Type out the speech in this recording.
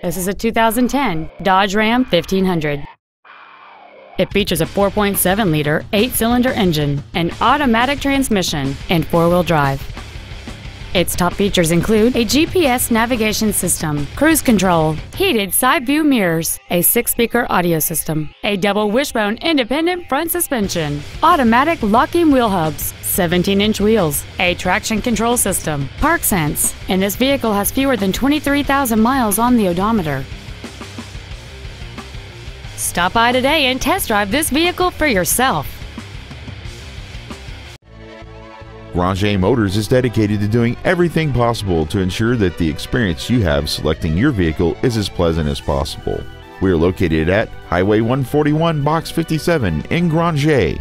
This is a 2010 Dodge Ram 1500. It features a 4.7 liter, 8 cylinder engine, an automatic transmission, and four wheel drive. Its top features include a GPS navigation system, cruise control, heated side view mirrors, a six speaker audio system, a double wishbone independent front suspension, automatic locking wheel hubs, 17 inch wheels, a traction control system, ParkSense, and this vehicle has fewer than 23,000 miles on the odometer. Stop by today and test drive this vehicle for yourself. Granger Motors is dedicated to doing everything possible to ensure that the experience you have selecting your vehicle is as pleasant as possible. We are located at Highway 141, Box 57 in Granger.